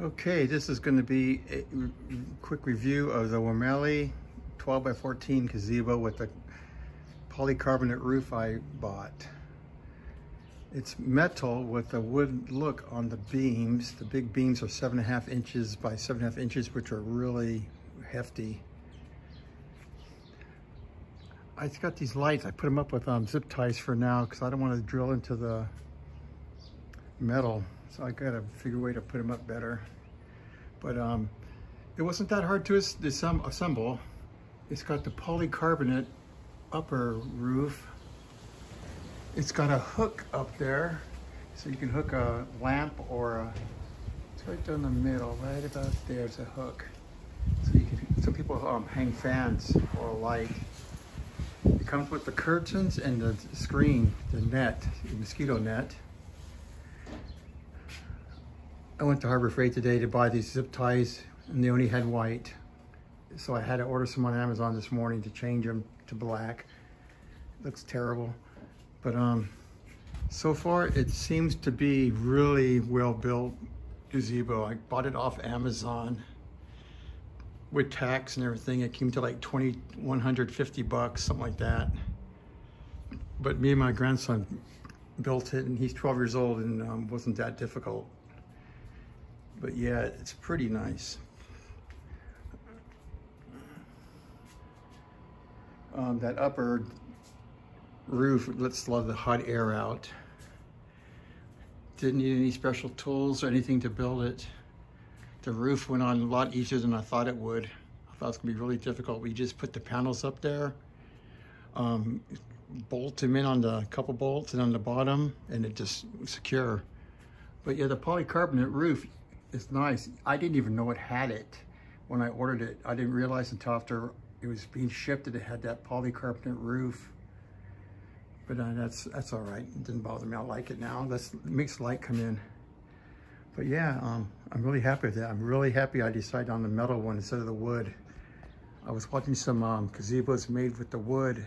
Okay, this is going to be a quick review of the Warmally 12 by 14 gazebo with the polycarbonate roof I bought. It's metal with a wood look on the beams. The big beams are seven and a half inches by seven and a half inches, which are really hefty. I got these lights. I put them up with um, zip ties for now because I don't want to drill into the metal. So I got to figure a way to put them up better. But um, it wasn't that hard to assemble. It's got the polycarbonate upper roof. It's got a hook up there. So you can hook a lamp or a, it's right down the middle, right about there's a hook. So you can, so people um, hang fans or a light. It comes with the curtains and the screen, the net, the mosquito net. I went to Harbor Freight today to buy these zip ties and they only had white. So I had to order some on Amazon this morning to change them to black. looks terrible. But um, so far it seems to be really well built gazebo. I bought it off Amazon with tax and everything. It came to like 20, 150 bucks, something like that. But me and my grandson built it and he's 12 years old and um, wasn't that difficult. But yeah, it's pretty nice. Um, that upper roof lets a lot of the hot air out. Didn't need any special tools or anything to build it. The roof went on a lot easier than I thought it would. I thought it was gonna be really difficult. We just put the panels up there, um, bolt them in on the couple bolts and on the bottom, and it just secure. But yeah, the polycarbonate roof, it's nice. I didn't even know it had it when I ordered it. I didn't realize until after it was being shipped that it had that polycarbonate roof. But uh, that's that's all right. It didn't bother me. I like it now. Let's makes light come in. But yeah, um, I'm really happy with that. I'm really happy I decided on the metal one instead of the wood. I was watching some um, gazebos made with the wood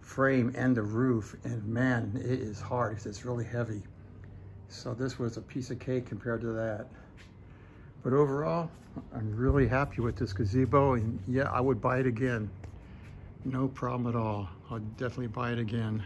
frame and the roof, and man, it is hard. because It's really heavy. So this was a piece of cake compared to that. But overall, I'm really happy with this gazebo and yeah, I would buy it again. No problem at all. I'll definitely buy it again.